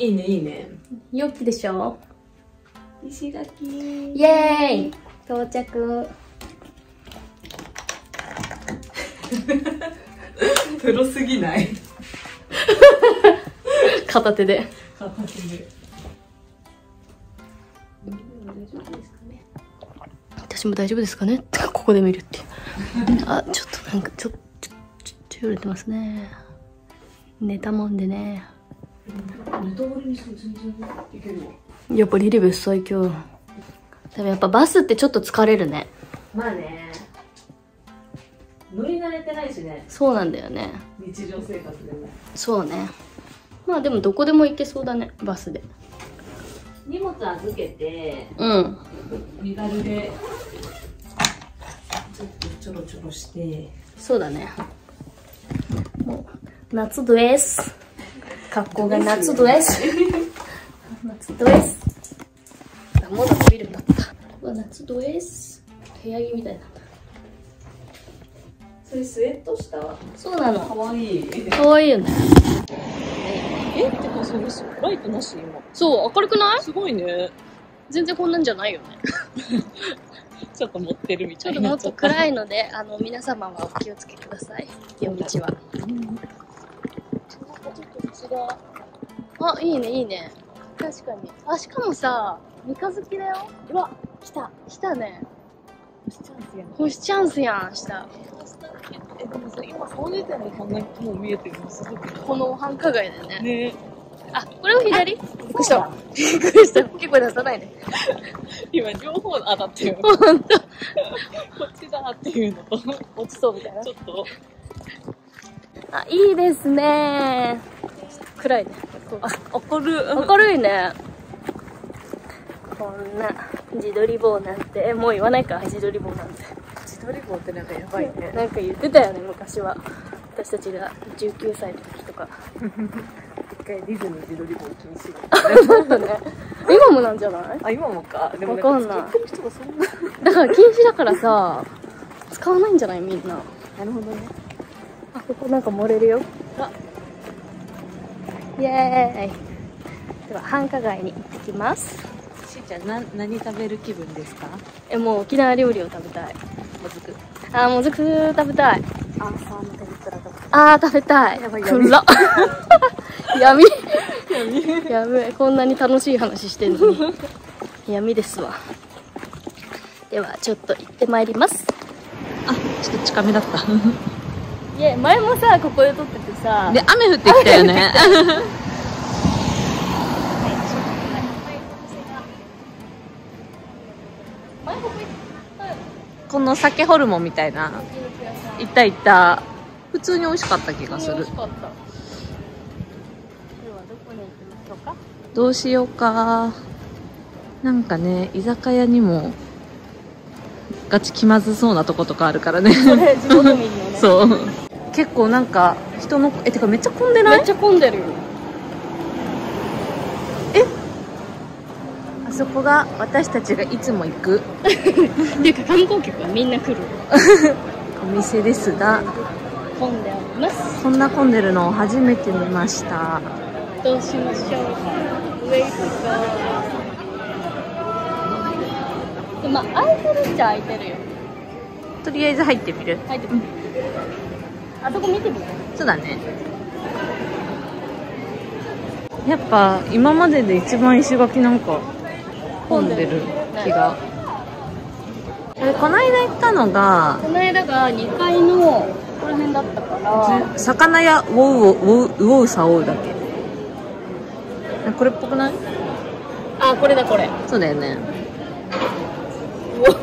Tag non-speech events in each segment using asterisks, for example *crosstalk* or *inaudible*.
いいねいいね。良きでしょ石垣イエーイ到着プロすぎない片手で片手で私も大丈夫ですかね。ってここで見るっていうあちょっとなんかちょっとちょちょちょ揺れてますね。寝たもんでね。やっぱリリベス最強。でもやっぱバスってちょっと疲れるね。まあね。乗り慣れてないしね。そうなんだよね。日常生活でも。そうね。まあでもどこでも行けそうだねバスで。荷物預けてうん。身軽でちょっとちょろちょろして。そうだね。もう夏です格好が夏です夏ですあまだ伸びるんだったうわ夏です部屋着みた。いなそれスウェットしたそうなの。かわいい。かわいいよね。えってかそれライトなし今。そう明るくない？すごいね。全然こんなんじゃないよね。*laughs* ちょっと持ってるみちょっともっと暗いのであの皆様はお気をつけください。夜道はちょっと道があいいねいいね。確かに。あしかもさ三日月だよ。うわ来た。来たね。星チャンスやん。したえでもさ今その時点でこんなにもう見えてるのすごく。この繁華街でね。ね。あこれを左？びっくりした。びっくりした。結構出さないね今両方当たってる。ほんとこっちだっていうのとち落ちそうみたいな。ょっと。あいいですね暗いね。あ怒る明るいね。こんな自撮り棒なんて。もう言わないか。自撮り棒なんて。自撮り棒ってなんかやばいね。なんか言ってたよね昔は。私たちが19歳の時とか。一回ディズニー自撮り棒禁止。だね。今もなんじゃない？あ今もか。でもわかんない。使ってる人がそんな。だから禁止だからさ使わないんじゃない？みんな。なるほどね。あここなんか漏れるよ。あイエーイでは繁華街に行ってきます。しーちゃんな何食べる気分ですか？えもう沖縄料理を食べたい。もずく。あーもずく食べたい。アーサーの天ぷらとか。あー食べたい。やばい暗っ *laughs* 闇やべえこんなに楽しい話してんのに。*laughs* 闇ですわ。ではちょっと行ってまいります。あちょっと近めだった。いや前もさここで撮っててさ。で雨降ってきたよね。前 *laughs* この鮭ホルモンみたいな。行った行った。普通に美味しかった気がする。どうしようか。なんかね居酒屋にもガチ気まずそうなとことかあるからね。*laughs* そう。結構なんか人のえてかめっちゃ混んでない？めっちゃ混んでるよ。あそこが私たちがいつも行く。*laughs* っていうか観光客はみんな来る。*laughs* お店ですが。混んであります。こんな混んでるのを初めて見ました。どうしましょうか。ウェイトでもまあ空いてるっちゃ空いてるよ。とりあえず入ってみる。入ってみてあそこ見てみてそうだね。やっぱ今までで一番石垣なんか混んでる気が。えこの間行ったのがこの間が2階のこの辺だったから。魚屋ウォウウォウウォウサオウだっけ。あこれっぽくない？あこれだこれ。そうだよね。ウォウ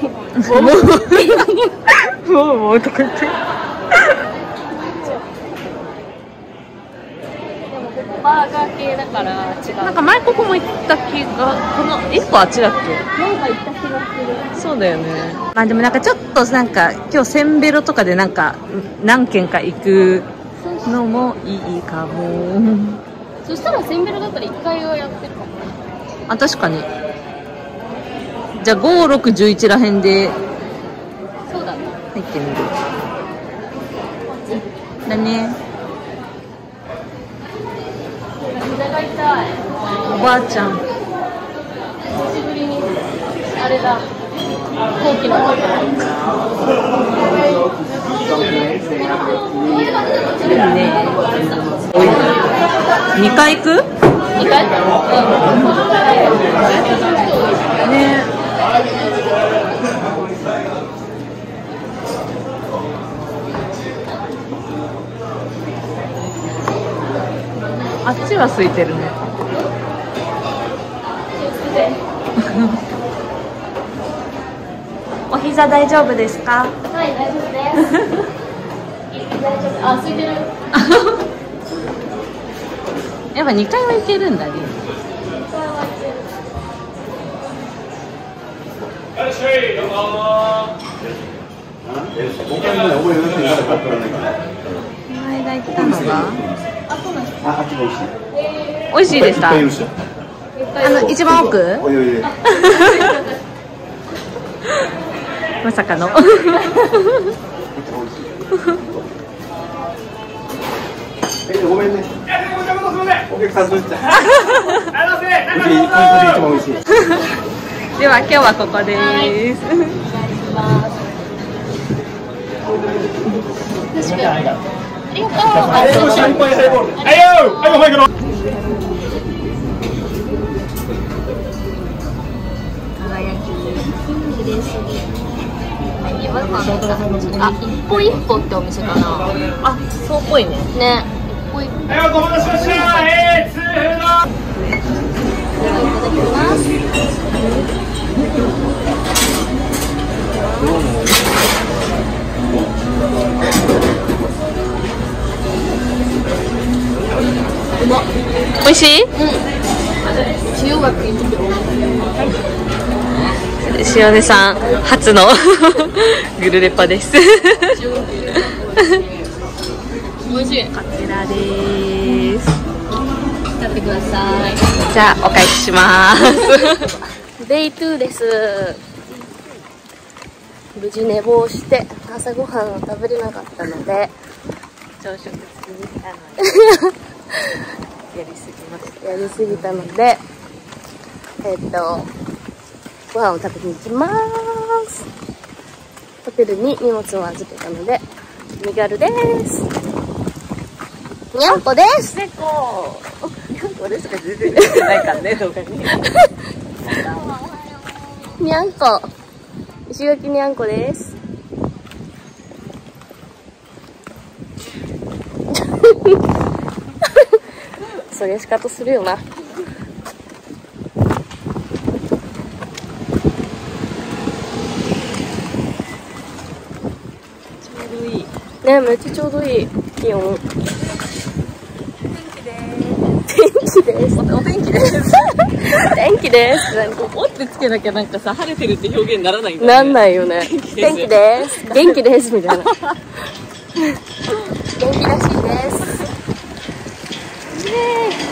ォウウォウとか言ってでもここバーガー系だから違う。なんか前ここも行った気がこの1個あっちだっけ？なんか行った気がする。そうだよね。まあでもなんかちょっとなんか今日センベロとかでなんか何軒か行くのもいいかも。そしたらセンベロだったら1階はやってるかもね。あ確かに。じゃあ5611らへんでそうだね。入ってみる。だね膝が痛いおばあちゃん。久しぶりにあれだ。高貴な声がいいね2回行く？2回？ね。あっちは空いてるね *laughs* お膝大丈夫ですか？はい大丈夫です。大丈夫。あ空いてる。*laughs* やっぱ2回は行けるんだね。僕はね、覚えなくてまだ買ってらないから。この間行ったのが。あ、あっちが美味しい。美味しいでしたあの一番奥？おいおいおい。*laughs* まさかの。え、ごめんね。お客さんとして。う。ち、これ一番美味しい。では今日はここですあ一歩一歩ってお店かな。あそうっぽいね。ね。一歩一歩はい、お待たせしました。えー。いただきます。美味しい？中学いい塩出さん初の *laughs* グルレパです。こ美味しい。ちらです。食べてくださじゃあお返しします。いデイ2です。無事寝坊して朝ごはんを食べれなかったので朝食続いたので *laughs* やりすぎました。やりすぎたのでえっとご飯を食べに行きます。ホテルに荷物を預けたので身軽です。にゃんこです。にゃんこですか？全然出てないからね動画に。にゃんこ。石垣にゃんこです。*laughs* そりゃ仕方するよなちょうどいいねめっちゃちょうどいい。気温。天気です。お天気です。*laughs* 天気です。なんかおってつけなきゃなんかさ晴れてるって表現にならないんだなんいないよね。天気です。元気です。みたいな。元気らしいです。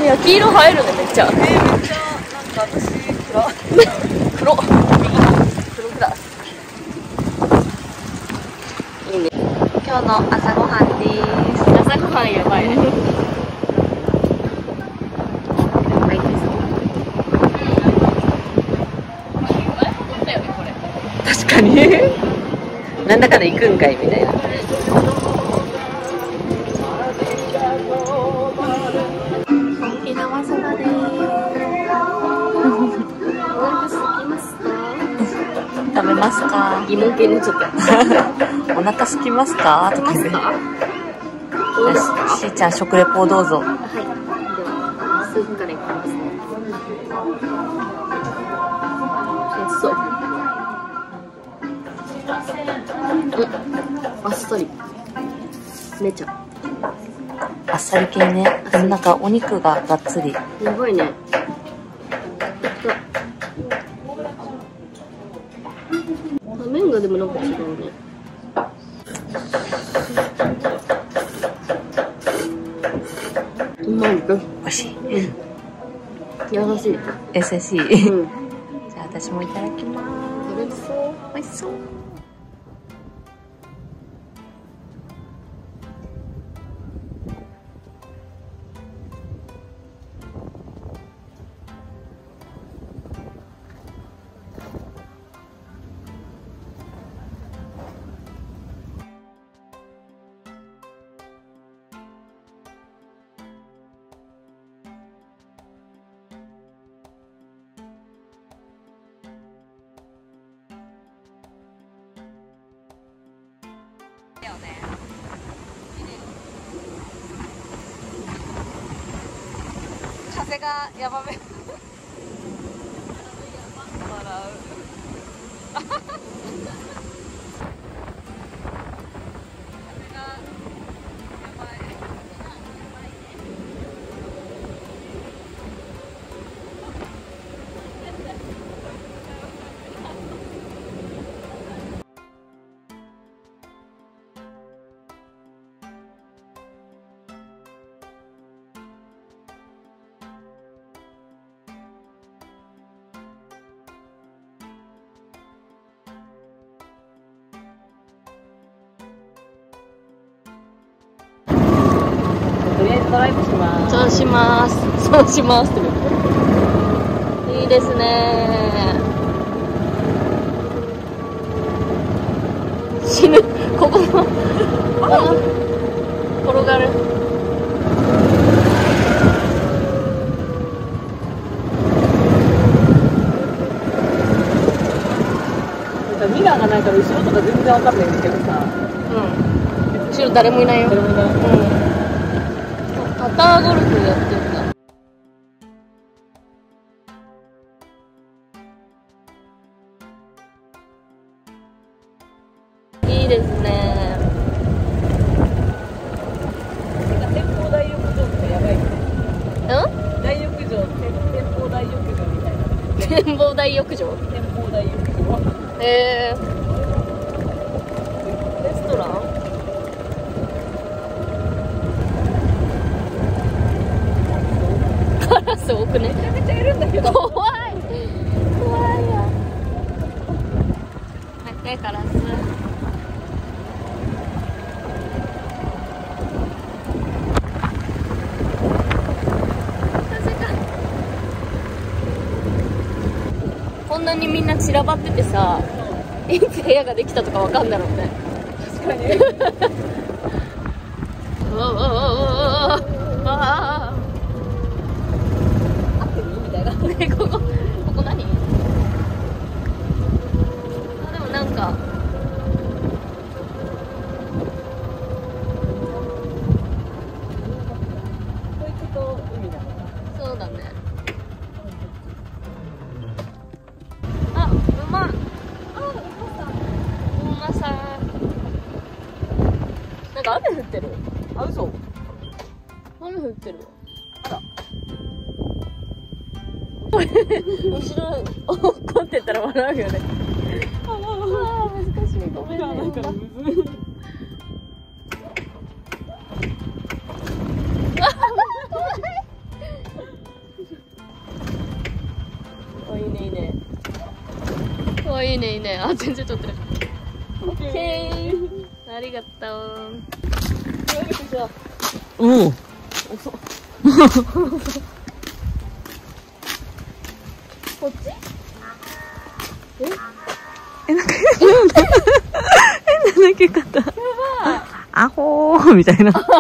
いや黄色映えるねめっちゃ。めっちゃ。なんか私黒黒。*laughs* 黒だいいね今日の朝ごはんです。朝ごはんやばい。確かに。なんだかんだ行くんかいみたいな。沖縄そばで。*laughs* 食べますか？*laughs* 疑問系になっちゃった。お腹空きますか？とか言ってよししーちゃん食レポをどうぞはい。では、スープからいきますね。美味しそう。うん。あっさり。めちゃ。あっさり系ねでもなんかお肉ががっつりやばいね。あ麺がでもなんか違うね。うまいです。美味しい優しい。優しい、うん。じゃあ私もいただきますライブしますそうします。そうしますって。いいですね。死ぬ。ここの、この、転がる。ミラーがないから後ろとか全然わかんないんだけどさうん。後ろ誰もいないよ。誰もいないうん。パーゴルフやってんなにみんな散らばっててさいつ部屋ができたとかわかんだろうね。確かに。うわうわうわうわうわあ合ってるみたいな。ーねここ。ここ何後ろ怒ってたら笑うよね。ああ難しい。ごめんねなんかむずい。おいいねいいね。おいいねいいね。あ全然撮ってるオッケーありがとう。おおこっち変な泣き方アホーみたいな。カラス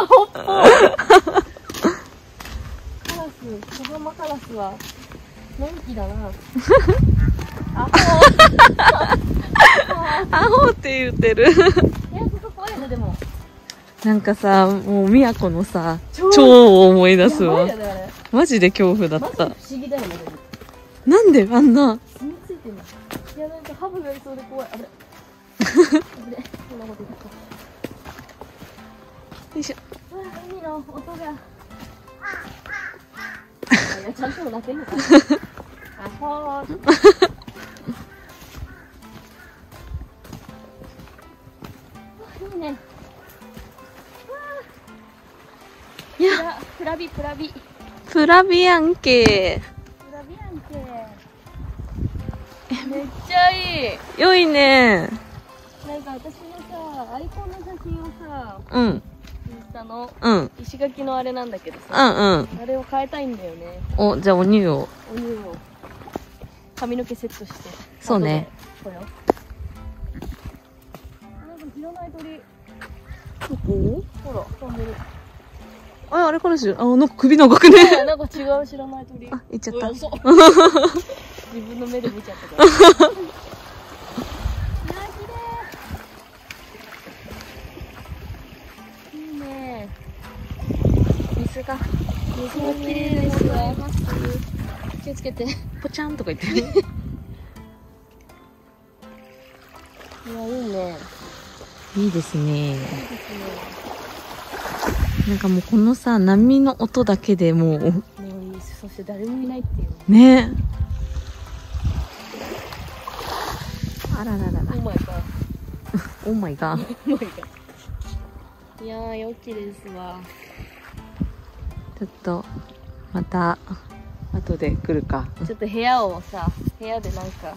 小浜カラスはのんきだな。アホ。って言ってる。いやここ怖いねでも。なんかさもう宮古のさ超蝶を思い出すわ。マジで恐怖だった。不思議だよねなんであんな。住み着いてんの。いやなんかハブがいそうで怖い。あれ。あれこんなこと言った。よいしょ。海の音がちゃんと鳴ってんのかあほーあいいねいやプラビプラビプラビアンケプラビアンケ。めっちゃいい。良いね。なんか私のさアイコンの写真をさうんのうん。うん石垣のあれなんだけどうさん。あれを変えたいんだよね。おじゃあお乳を。お乳を。髪の毛セットして。そうね。これをなんか知らない鳥。どこ？ほら飛んでる。ああれからしあなんか首長くね？ね *laughs* なんか違う知らない鳥。あ行っちゃった。*laughs* 自分の目で見ちゃったから水が。綺麗ですわ気をつけて。いポチャンとか言って。やいいね。いいですね。なんかもうこのさ波の音だけでもう。もういいそして誰もいないっていう。ね。あらららら。お前か。オーマイガーお前か。*laughs* いやー良きですわちょっとまた後で来るか。ちょっと部屋をさ部屋でなんか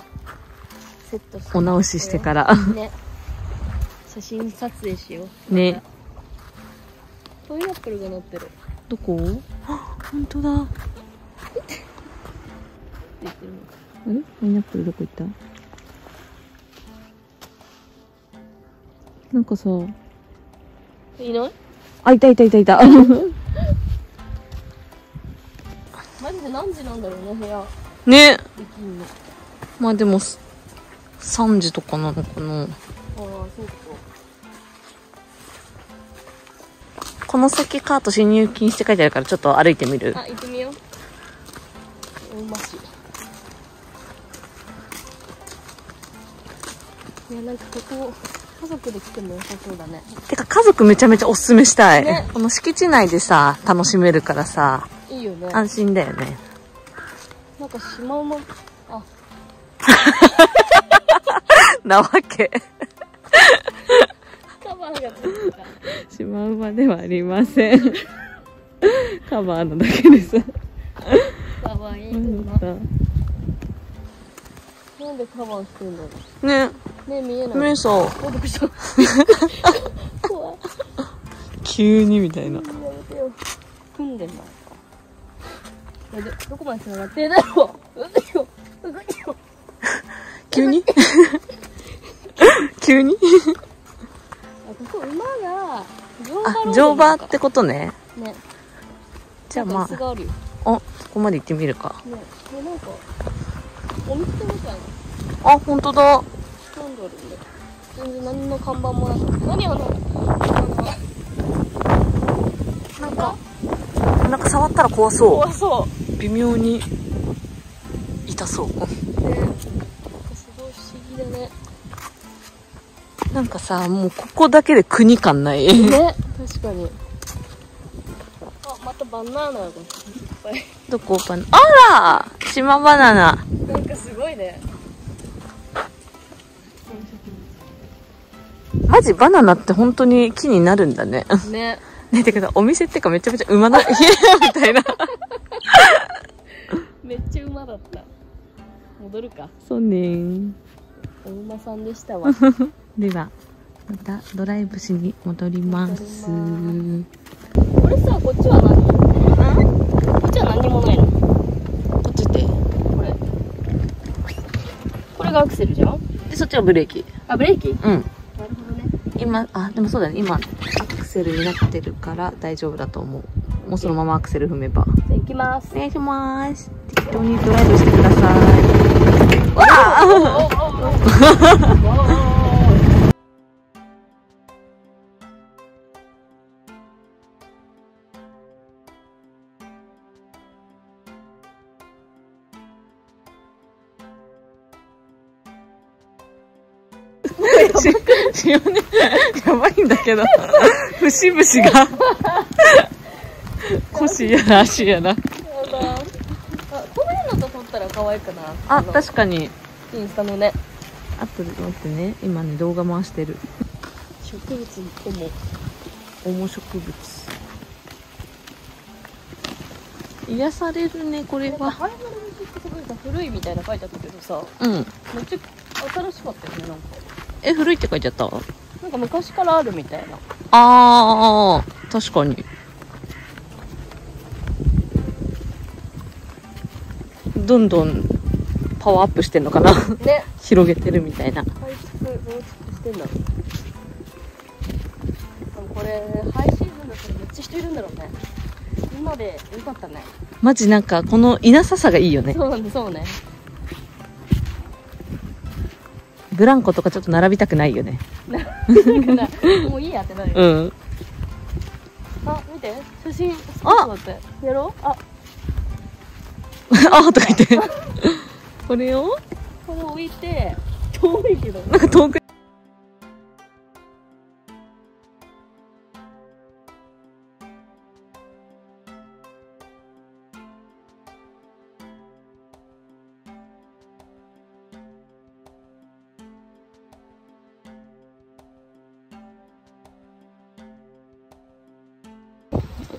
セットして。お直ししてから。ね。写真撮影しよう。ね。パイナップルが乗ってる。どこ？あ本当だ。え？パイナップルどこ行った？なんかさ。いない？あいたいたいたいた *laughs* で何時なんだろうね部屋。ね。できんの。まあでもす3時とかなのかな。ああそうか。この先カート進入禁止って書いてあるからちょっと歩いてみる。あ行ってみよう。大間市いやなんかここ家族で来ても良さそうだね。てか家族めちゃめちゃおすすめしたい、ね。この敷地内でさ楽しめるからさいいよね。安心だよね。なんかシマウマあ。なわけ。カバーがついてた。シマウマではありません。カバーのだけです。かわいいななんでカバーしてんだろね。うね見えない。目さおびっくりした？*laughs* 怖い。急にみたいな。やめてよ。組んでんなえでどこまで繋がってんだろう急に急にあここ馬が乗馬乗馬ってことねねじゃあまあああそこまで行ってみるかねこれなんかお店みたいなあ本当だなんだろうね全然何の看板もなく何あのなんかなんか触ったら怖そ怖そう。微妙に痛そうう。ね。なんかすごい不思議だね。なんかさもうここだけで国感ない。ね *laughs* 確かに。あまたバナナがいっぱい。どこバナあら！島バナナ。なんかすごいね。マジバナナって本当に木になるんだね。ねねてかさお店ってかめちゃめちゃ馬な家 *laughs* みたいな。めっちゃ馬だった。戻るか。そうねお馬さんでしたわ。*laughs* ではまたドライブしに戻ります。これさこっちは何？こっちは何にもないの？こっちって。これ。これがアクセルじゃん？でそっちはブレーキ。あブレーキ？うん今あでもそうだね。今アクセルになってるから大丈夫だと思う。もうそのままアクセル踏めば。じゃあ行きます。お願いします。適当にドライブしてください。わあ *laughs* しやねやばいんだけど。節々が。*laughs* 腰やら足やら。やだ。あこの辺のと撮ったら可愛いかなあの確かに。インスタのね。あとで待ってね。今ね動画回してる。植物でも重植物。癒されるねこれは。ハイマル music ってすごいさ古いみたいな書いてあったけどさ。うん。めっちゃ新しかったよねなんかえ古いって書いてあった？なんか昔からあるみたいな。あー確かに。どんどんパワーアップしてんのかな？ね。*laughs* 広げてるみたいな。してんだろうこれハイシーズンだったらめっちゃ人いるんだろうね。今でよかったね。マジなんかこのいなささがいいよね。そうなんだそうねブランコとかちょっと並びたくないよね。もういいやってなるよ、うん。あ見見て。写真あ！やろう？あ。*laughs* あとか言って。*laughs* これを？これ置いて。遠いけど。なんか遠く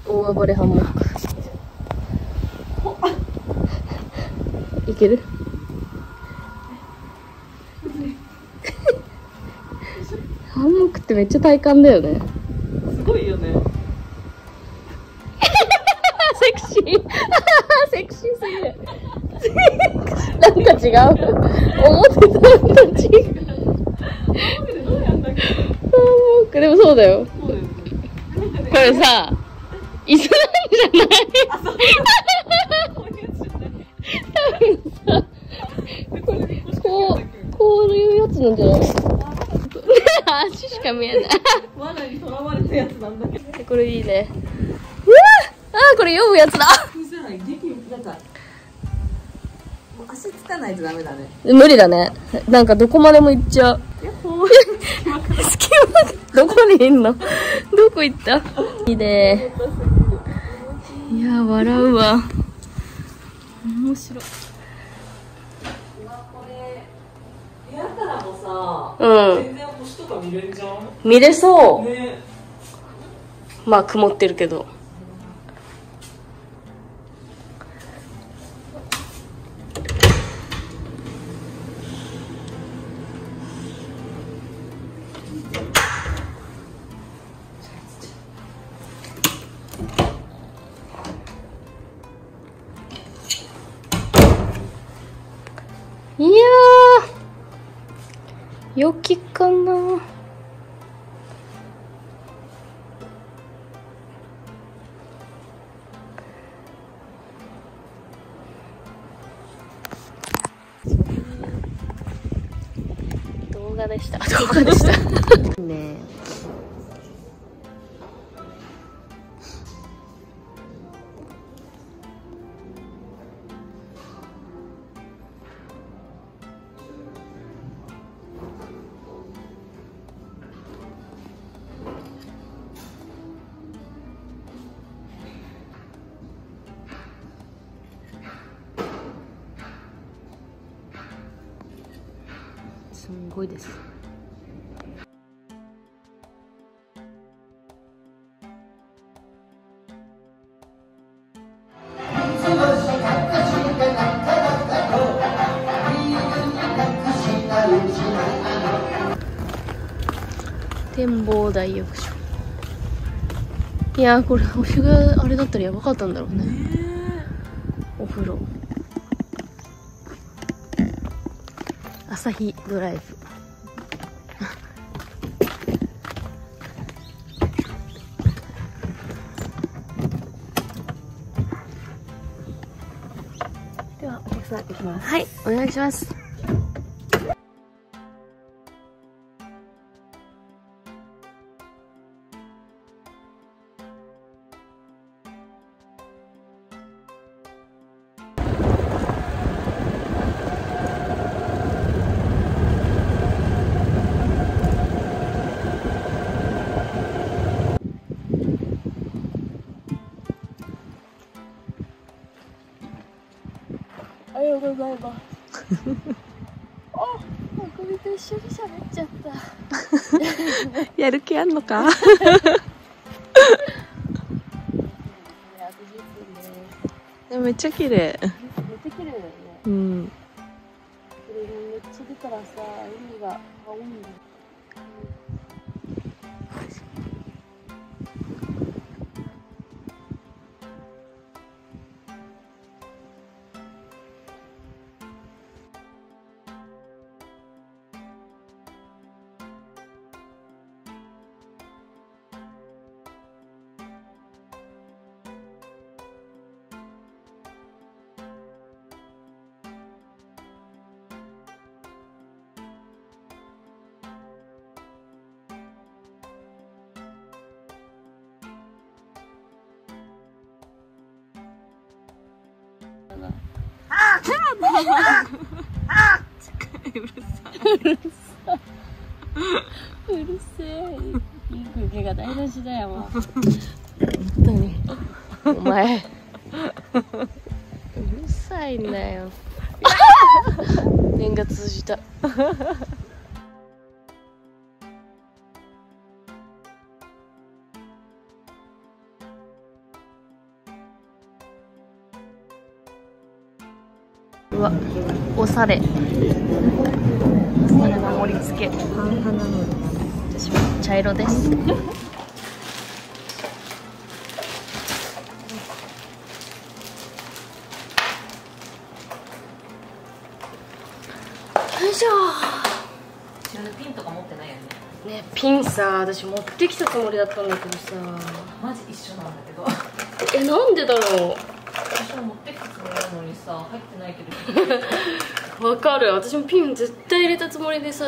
大暴れハンモック。いける？ハンモックってめっちゃ体感だよね。すごいよね。セクシー。セクシーすぎる。なんか違う。思ってたのと違う。ハンモックでもそうだよ。これさ椅子なんじゃない多分さこうこういうやつ。なんじゃない足しか見えない罠にとらわれたやつ。なんだけどこれいいねうわああこれ読むやつ。だなんか足つ。かないとダメだね無理だねなんかどこまでも行っちゃう隙間どこにいんのどこ行ったいいねや笑うわ。面白い。部屋からもさうん。全然星とか見れるじゃん？見れそう。ね。まあ曇ってるけどー良きかな。動画でした。動画でしたやーこれお湯があれだったらやばかったんだろうね。お風呂。朝日ドライブ。ではお客さん行きます。はいお願いしますんのか *laughs* いや、あと10分でめっちゃ綺麗めっちゃ綺麗うるせえ。いい空気が台無しだよもう本当にお前うるさいんだよ念が通じたうわおしゃれおしゃれな盛り付け私は茶色です。よいしょ。ピンとか持ってないよね。ねピンさ私持ってきたつもりだったんだけどさ。マジ一緒なんだけど。えなんでだろ私も持ってさ入ってないけど。う *laughs* わかる。私もピン絶対入れたつもりでさ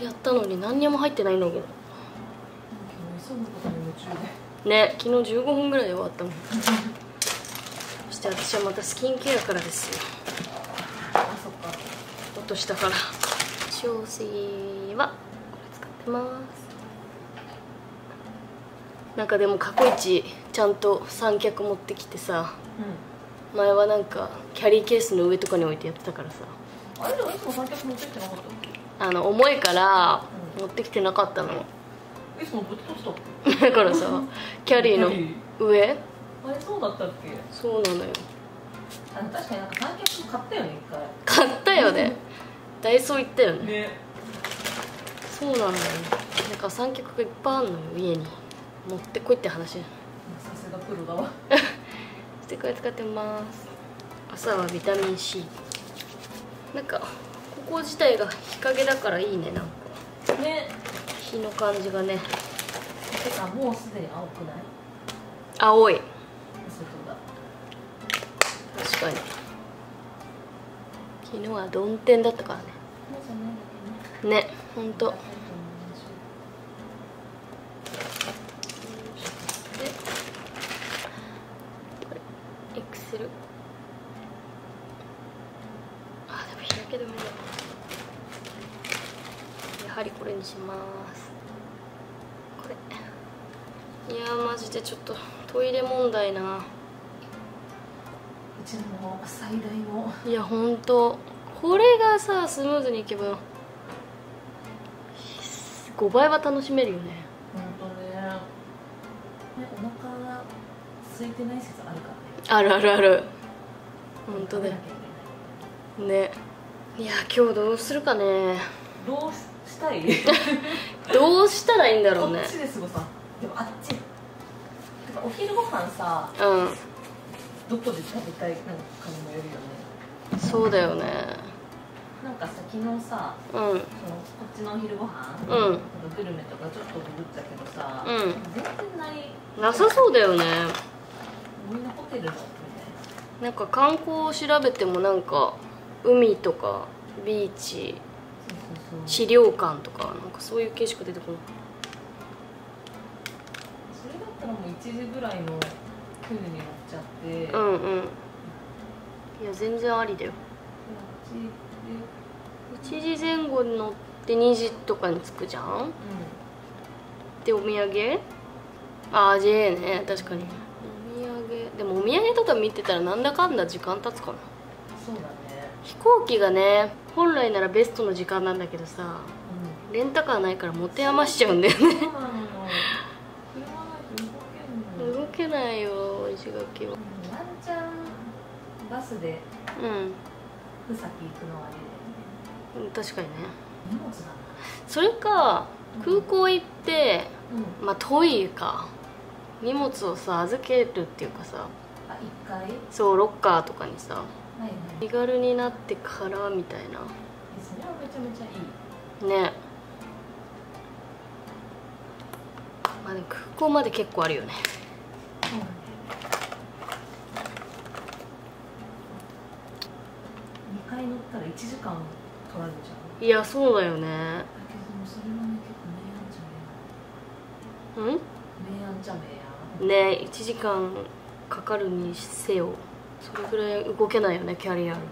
やったのに何にも入ってないんだけど急ぐことに夢中で。ね昨日15分ぐらいで終わったもん。そして私はまたスキンケアからですよ。あそっか。落としたから。調整はこれ使ってます。なんかでも過去一ちゃんと三脚持ってきてさう前はなんかキャリーケースの上とかに置いてやってたからさ。んあれでもいつも三脚持ってきてなかった。あの重いから持ってきてなかったの。いつもぶっとってたっだからさキャリーの上？あれそうだったっけ？そうなのよ。あの確かになんか三脚買ったよね一回。買ったよね。ダイソー行ったよね。ね。そうなのよ。なんか三脚がいっぱいあんのよ家に。持ってこいって話。さすがプロだわ *laughs* そしてこれ使ってます。朝はビタミン C なんかここ自体が日陰だからいいねなんか。ね。日の感じがね。てかもうすでに青くない？青い。確かに。昨日は曇天だったからね。ねほんとけどでこれエクセルあでも日焼け止めだやはりこれにしますこれいやーマジでちょっとトイレ問題な。うちの最大のいやほんと。これがさスムーズにいけば5倍は楽しめるよね。本当ね。ねお腹が空いてない説あるからね。あるあるある。本当だよ。ね。いや今日どうするかね。どうしたい？*laughs* どうしたらいいんだろうね。こっちで過ごさでもあっちお昼ご飯さうどこで食べたいなんかにもよるよね。んそうだよね。なんかさ昨日さうん。そのこっちのお昼ご飯うん。グルメとかちょっとググったけどさ、うん。全然ない。なさそうだよね。みんなホテルのみたいな。んか観光を調べてもなんか海とかビーチ資料館とかなんかそういう形しか出てこない時ぐらいのクールに乗っちゃって、うんうん。いや全然ありだよ。こっちで1時前後に乗って2時とかに着くじゃん？でお土産？ああ JA ね。確かに。お土産。でもお土産とか見てたらなんだかんだ時間経つかな。そうだね。飛行機がね本来ならベストの時間なんだけどさうレンタカーないから持て余しちゃうんだよねんそうなのよ車ないと動けないよ石垣は。ワンチャンバスでうんふさき行くのはありだよね。確かにね。荷物だな。それか空港行ってうん。まあ遠いか。荷物をさ預けるっていうかさ。あ一回？はいそうロッカーとかにさはい身軽になってからみたいな。それはめちゃめちゃいい。ね。まあでも空港まで結構あるよね2回乗ったら1時間取られるじゃんいやそうだよね。だけどもそれはね結構明暗じゃうん？めや明暗じゃめやね1時間かかるにせよ。それぐらい動けないよねキャリアある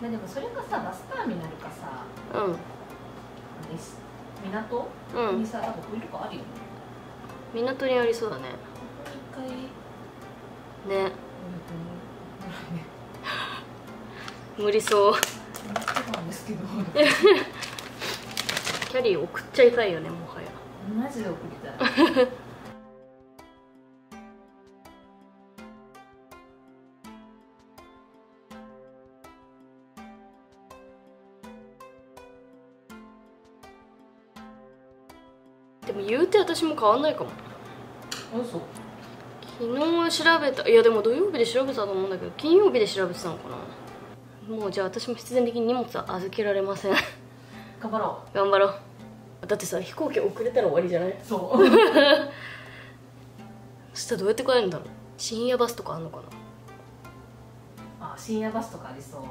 まあでもそれかさバスターミナルかさ。とです港？うん。うんにさ多分こういうとこあるよね。港にありそうだねね。無理そう。キャリー送っちゃいたいよねもはや。マジで送りたい。でも言うて私も変わんないかも。嘘昨日調べたいやでも土曜日で調べたと思うんだけど金曜日で調べてたのかな。もうじゃあ私も必然的に荷物は預けられません。頑張ろ頑張ろう。だってさ飛行機遅れたら終わりじゃない？うそう。*laughs* そしたらどうやって帰るんだろう？深夜バスとかあんのかあ深夜バスとかありそう。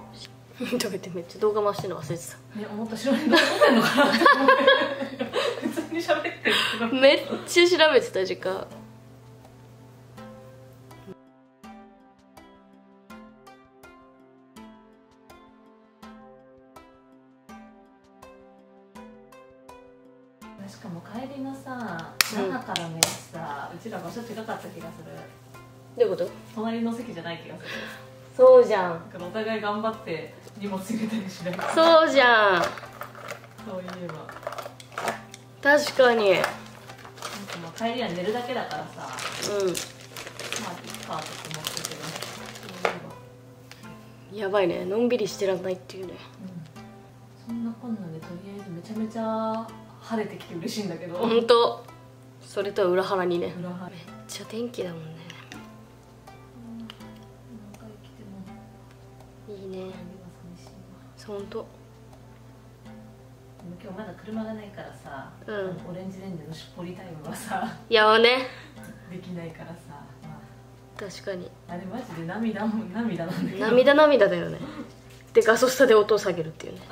な *laughs* 食べてめっちゃ動画回してるの忘れてね思った後ろにどうってんのかな *laughs* 普通に喋ってるめっちゃ調べてた時間場所違かった気がする。どういうこと？隣の席じゃない気がする。そうじゃん。だからお互い頑張って荷物入れたりしないそうじゃん。そういえば。確かに。なんかもう帰りは寝るだけだからさ。まあういいかと思ってたけど。やばいね。のんびりしてらんないっていうね。そんなこんなんでとりあえずめちゃめちゃ晴れてきて嬉しいんだけど、ほんとそれとは裏腹にね。めっちゃ天気だもんね。いいね。帰りは寂しいわほんと。今日まだ車がないからさ、うん。オレンジレンジのしっぽりタイムはさいやね。できないからさ、ま確かに。あ、あれマジで涙も涙なんだけど。涙涙だよね。でガソスタで音を下げるっていうね。*laughs*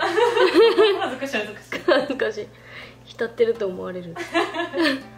恥ずかしい恥ずかしい。恥ずかしい。浸ってると思われる *laughs*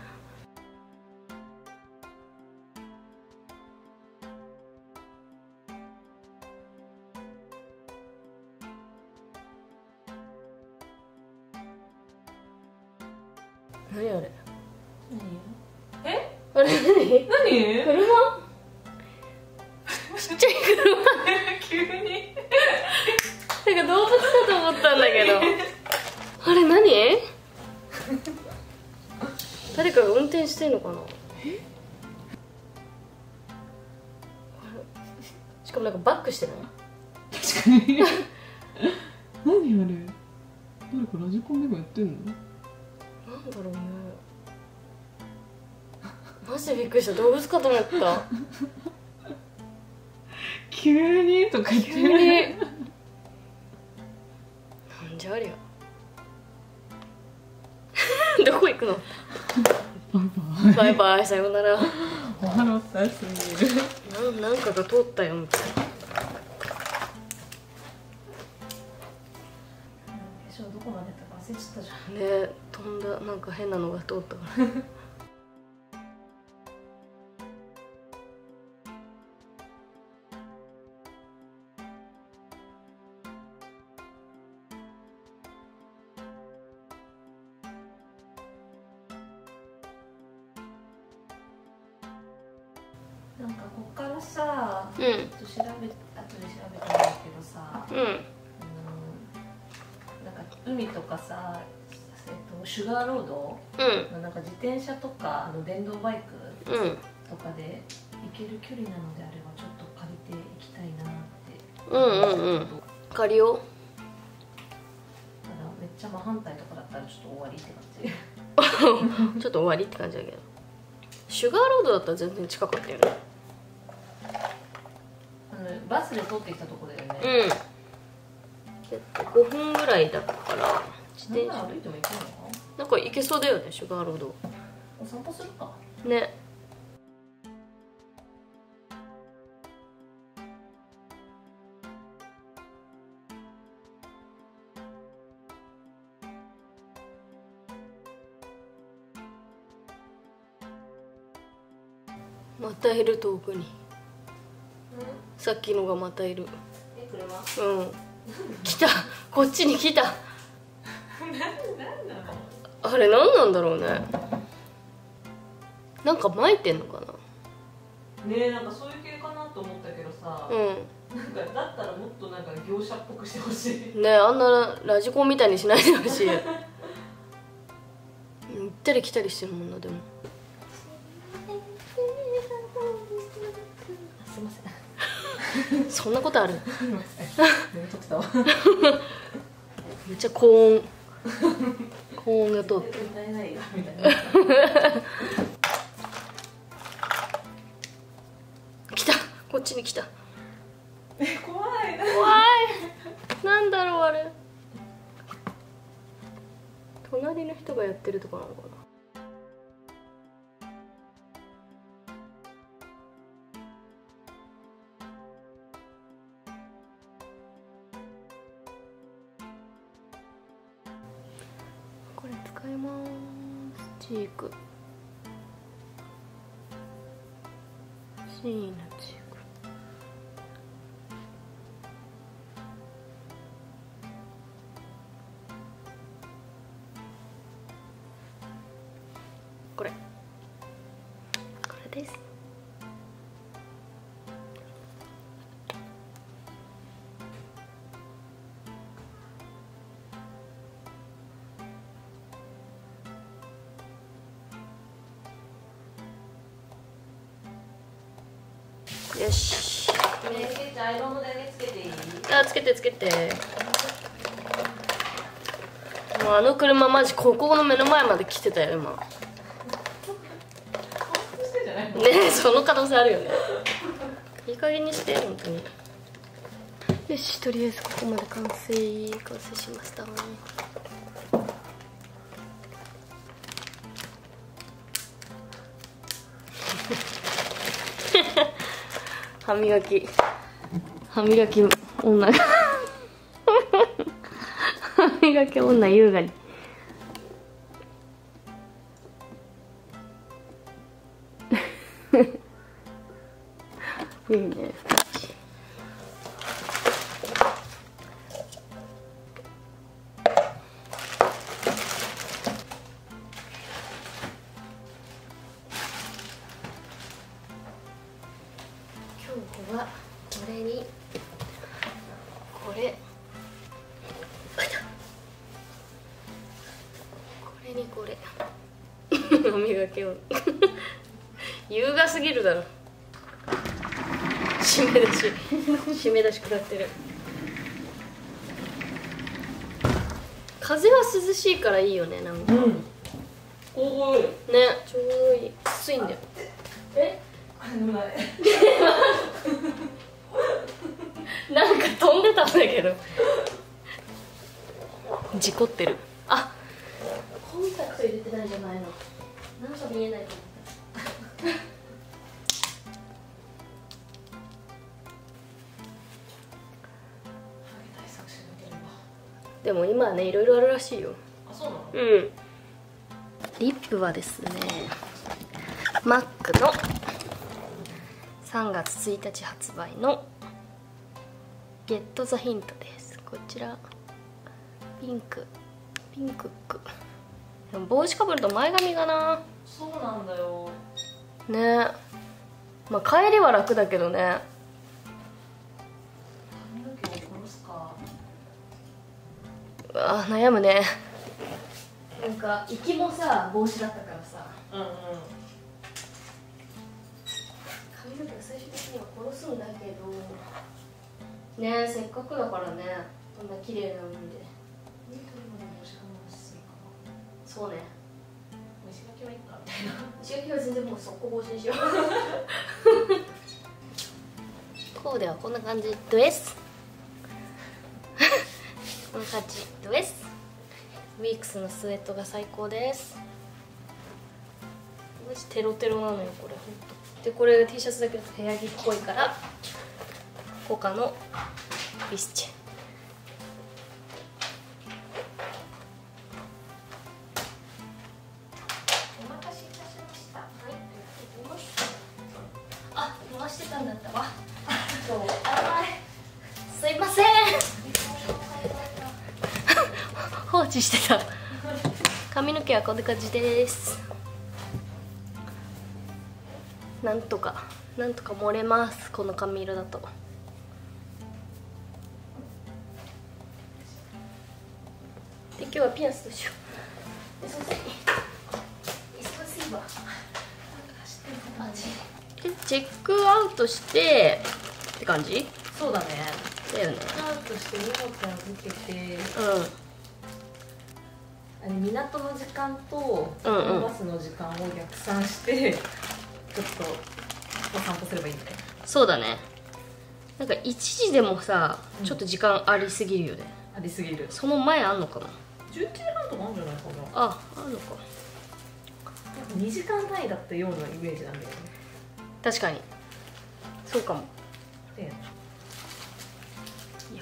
何あれ。誰かラジコンでもやってんの？なんだろうね。マジでびっくりした。動物かと思った。*laughs* 急にとか言って急に。なんじゃありゃ。*laughs* どこ行くの？バイバイ。さようなら。*laughs* 笑ったすぎる。なんかが通ったよみたいなちゃったじゃん。ね飛んだなんか変なのが通ったから *laughs* ガーロードうん。のなんか自転車とかあの電動バイクうん。とかで行ける距離なのであればちょっと借りていきたいなって。うんうんうん。借りよう。ただめっちゃ真反対とかだったらちょっと終わりって感じ。*laughs* ちょっと終わりって感じだけど。シュガーロードだったら全然近かったよね。あのバスで通ってきたとこだよね、うん。結構5分ぐらいだったから自転車歩いても行けるの？かなんか行けそうだよねシュガーロード。お散歩するか。ね。またいる遠くに。さっきのがまたいる。うん。来た。こっちに来たあれ何なんだろうね。なんか巻いてんのかな。ねえなんかそういう系かなと思ったけどさ、うなんかだったらもっとなんか業者っぽくしてほしい。んねあんなラジコンみたいにしないでほしい。行ったり来たりしてるもんなでも。すいません。そんなことある？眠と *laughs* ってたわ。めっちゃ高音高音が通って。来た。こっちに来た。怖い。怖い。なんだろうあれ。隣の人がやってるとかなのかなれです。よし。あつけてつけて。もうあの車マジここの目の前まで来てたよ今ねえその可能性あるよね。いい加減にして本当に。よしとりあえずここまで完成完成しました。歯磨き。歯磨き女が。歯磨き女優雅にいいね。今日はこれに。これ。これにこれ。歯磨きを。*laughs* 優雅すぎるだろ締め出し。締め出し食らってる。風は涼しいからいいよねなんか、ねおい。ちょうどいい。暑いんだよ。え？眠 *laughs* なんか飛んでたんだけど。事故ってる。あコンタクト入れてないんじゃないの。なんか見えないと思でも今はねいろいろあるらしいよ。あそうなの？うん。リップはですねマックの3月1日発売のゲット・ザ・ヒントです。こちら。ピンク。ピンクック。でも帽子かぶると前髪がな。そうなんだよ。ね。まあ帰りは楽だけどねうわ悩むね。なんか行きもさ帽子だったからさ。うんうん髪の毛が最終的には殺すんだけど。ねえせっかくだからね。こんな綺麗な海で。そうね。はいいかみたいな。*laughs* は全然もう速攻にしよ。*laughs* うコーデはこんな感じですこんな感じです。ウィークスのスウェットが最高です。マジテロテロなのよこれ。でこれ T シャツだけど部屋着っぽいからコカのビスチェ。こんな感じです。なんとかなんとか漏れます。この髪色だと。で今日はピアスどうしようでチェックアウトしてって感じ？そうだね。だよね。アウトして荷物預けて。うあれ港の時間とうんうん。バスの時間を逆算してちょっとお散歩すればいいんだよんそうだね。なんか1時でもさちょっと時間ありすぎるよね、ありすぎる。その前あんのかな？11時半とかあるんじゃないかな。ああるのか。2時間単位だったようなイメージなんだよね。確かに。そうかも。でや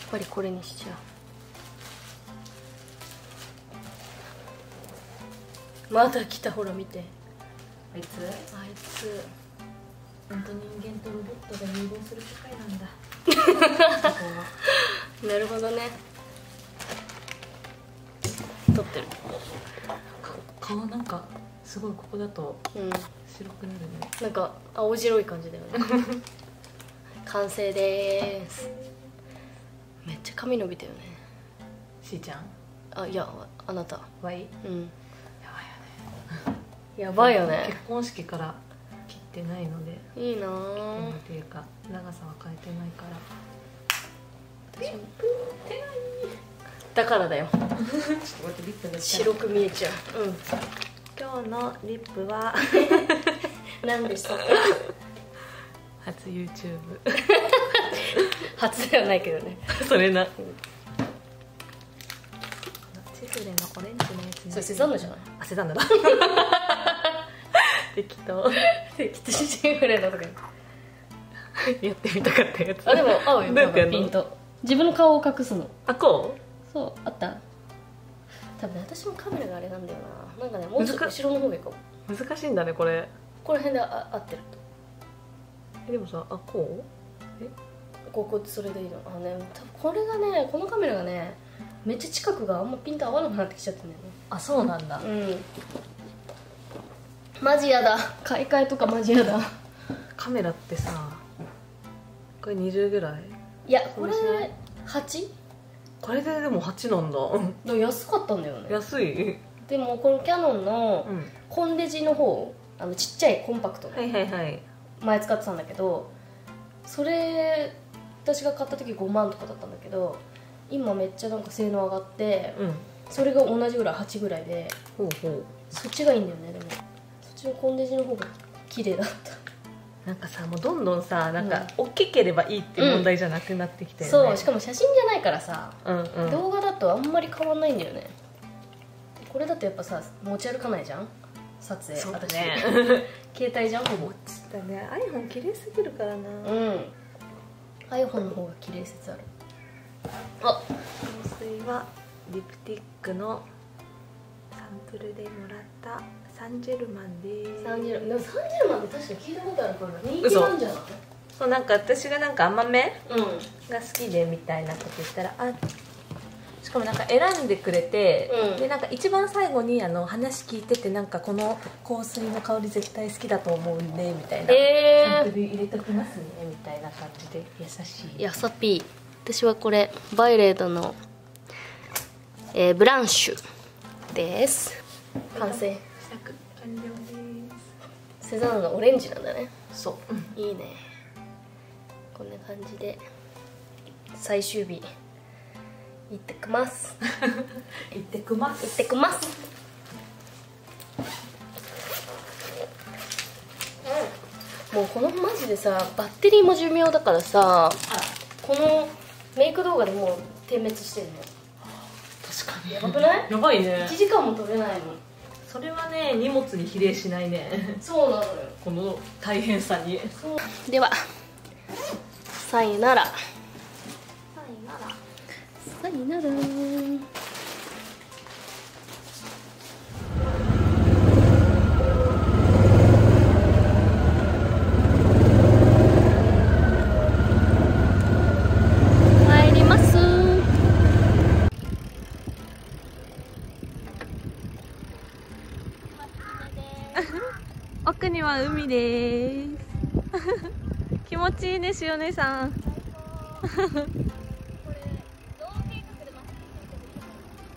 っぱりこれにしちゃうまだ来たほら見て。あいつ？あいつ。本当人間とロボットが融合する世界なんだ。*laughs* なるほどね。撮ってる。顔なんかすごいここだとうん。白くなるね。なんか青白い感じだよね。*laughs* 完成でーす。めっちゃ髪伸びたよね。しーちゃん？あいやあなた。ワイ？うんややばいよね。結婚式から切ってないので。いいなぁっていうか長さは変えてないから。私もだからだよ。*laughs* ちょっと待ってリップ塗ったら白く見えちゃう。うん。今日のリップは。*laughs* 何でした？っ *laughs* け初 YouTube 初ではないけどね。それなチフレのオレンジのやつねそれセザンヌじゃない？あセザンヌだ。*laughs* 適当。適当。シンフレのとかやってみたかったやつ。あでも合うよ。どうやってやんのピント。自分の顔を隠すの。あこそうあった？多分ね私もカメラがあれなんだよな。なんかねもうちょっと後ろの方がいいかもう。難しいんだねこれ。この辺であ合ってるえでもさあこここそれでいいの。あね多分これがねこのカメラがねめっちゃ近くがあんまピント合わなくなってきちゃってんだよね。うあそうなんだ。うん。マジやだ。買い替えとかマジやだ。カメラってさこれ20ぐらい？いやこれそうですね 8? これででも8なんだ。だ安かったんだよね。安い。でもこのキャノンのうん。コンデジの方あのちっちゃいコンパクトのはいはいはい。前使ってたんだけどそれ私が買った時5万とかだったんだけど今めっちゃなんか性能上がってうん。それが同じぐらい8ぐらいでほうほう。そっちがいいんだよねでも。そっちのコンデジの方が綺麗だった。なんかさもうどんどんさなんか大きければいいっていう問題じゃなくなってきて、ね。そうしかも写真じゃないからさ、うんうん。動画だとあんまり変わんないんだよね。これだとやっぱさ持ち歩かないじゃん？撮影そうだ私。ね *laughs* 携帯じゃん？ほぼ。だね。iPhone 綺麗すぎるからな。うん。iPhone の方が綺麗説あるあ香水はリプティックのサンプルでもらったサンジェルマンです。サンジェルでもサンジェルマンって確か聞いたことあるから人気なんじゃない？そうなんか私がなんか甘め？うん。が好きでみたいなこと言ったらあしかもなんか選んでくれて、うん。でなんか一番最後にあの話聞いててなんかこの香水の香り絶対好きだと思うんでみたいな、サンえプル入れときますねみたいな感じで優しい。ー、やさぴー私はこれバイレードの、えーブランシュです。完成。セザンヌのオレンジなんだね。そう。いいね。こんな感じで最終日。行ってきます。行ってくま行ってきます。もうこのマジでさバッテリーも寿命だからさこのメイク動画でもう点滅してるの確かに。やばくない？やばいね ?1 時間も撮れないもんそれはね荷物に比例しないね。そうなのよ。この大変さに。そう。ではさよなら。さよなら。奥には海です。気持ちいいね塩姉さん。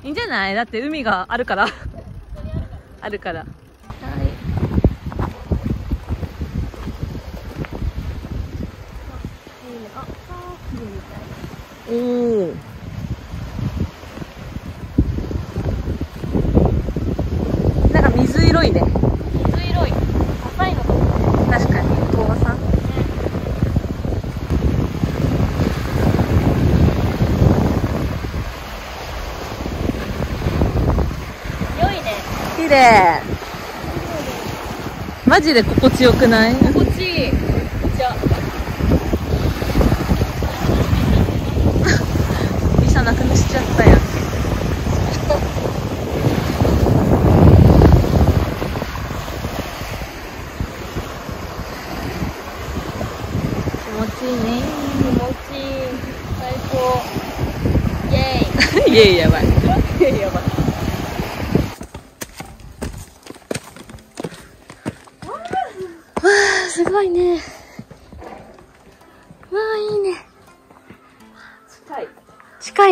いいんじゃない？だって海があるから。あるから。はい。おおなんか水色いね水色い浅いのかも確かに遠さ良いね綺麗マジで心地よくない？心地いい。じゃリサなくしちゃったやん気持ちいいね。気持ちいい。最高。イェイ。*laughs* いやいややばい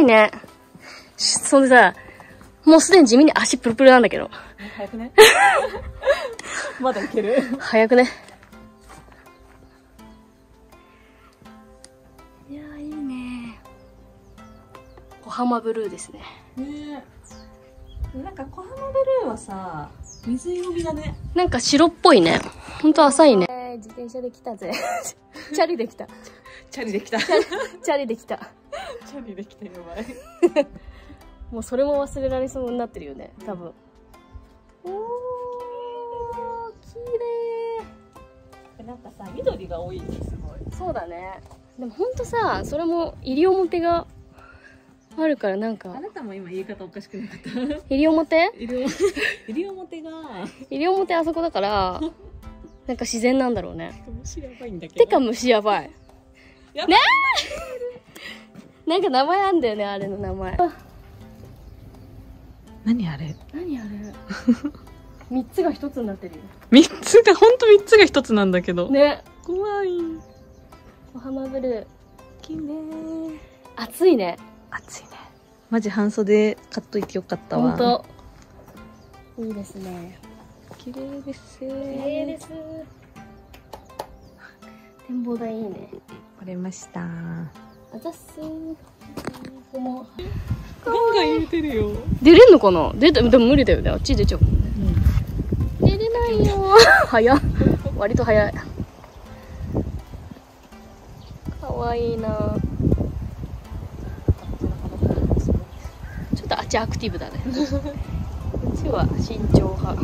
ね。しそんでさもうすでに地味に足プルプルなんだけど。早くね。*laughs* まだいける。早くね。いやいいね。小浜ブルーですね。ね。なんか小浜ブルーはさ水色味だね。なんか白っぽいね。ほんと浅いね。自転車で来たぜ。*laughs* チャリで来た。チャリできた。チチャリで来た。ャリできたやばいもうそれも忘れられそうになってるよね多分、おー綺麗。なんかさ緑が多いねすごい。そうだね。でもほんとさそれも西表があるからなんかあなたも今言い方おかしくなかった？西表？西 *laughs* 西表が。西表あそこだからなんか自然なんだろうね。虫やばいんだけど。てか虫やばい。ね？なんか名前あんだよねあれの名前。何あれ？何あれ？*laughs* 三つが一つになってるよ。三つがほんと三つが一つなんだけど、ね。怖い。小浜ブルー。きれい暑いね暑いね。マジ半袖買っといてよかったわ。ほんといいですね。綺麗です。綺麗です。展望台いいね。来れました。あざっすこも。ガンガン入れてるよ。出れんのかな？出たでも無理だよね。あっち出ちゃうもんね、出れないよ。*laughs* 早っ。割と早い。かわいいなとあっちアクティブだね。こっちは慎重派。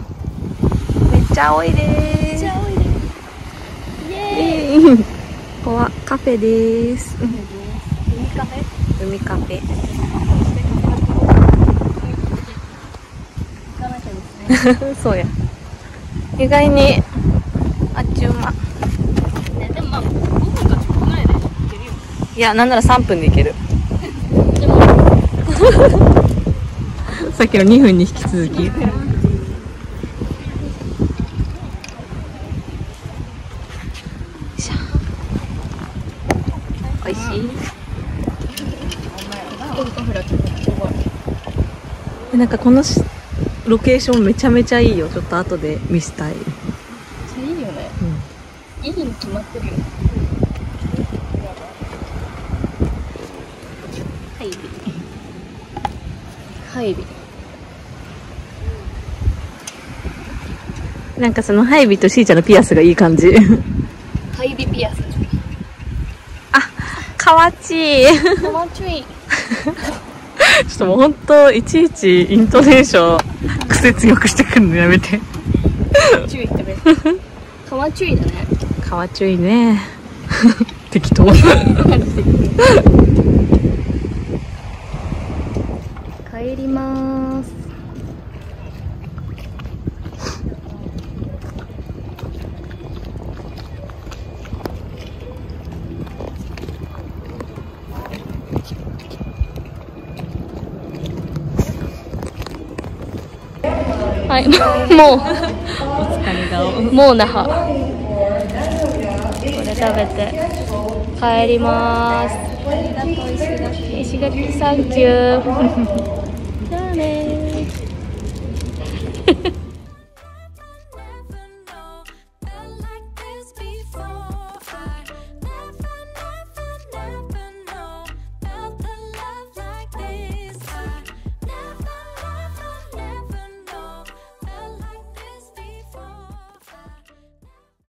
めっちゃ青いです。じゃあおいでイエーイ。ここはカフェです。海カフェ？海カフェ。行かなきゃですね。そうや。意外に。あっちゅうま。ねでもまあ5分か10分ぐらいで行けるよ。いやなんなら3分でいける。でもさっきの2分に引き続き。おいしい。えなんかこのしロケーションめちゃめちゃいいよ。ちょっと後で見せたい。めっちゃいいよね、いいに決まってるよ。ハイビハイビなんかそのハイビとシーちゃんのピアスがいい感じ。ハイビピアス。かわちい。ちかわちい。*laughs* ょっともうほんといちいちイントネーション癖強くしてくるのやめて。注意ってね *laughs* かわちいだね。かわちいね。*laughs* 適当帰りますはい *laughs* もう。お疲れ顔もう那覇これ食べて。帰ります。石垣サンキュー。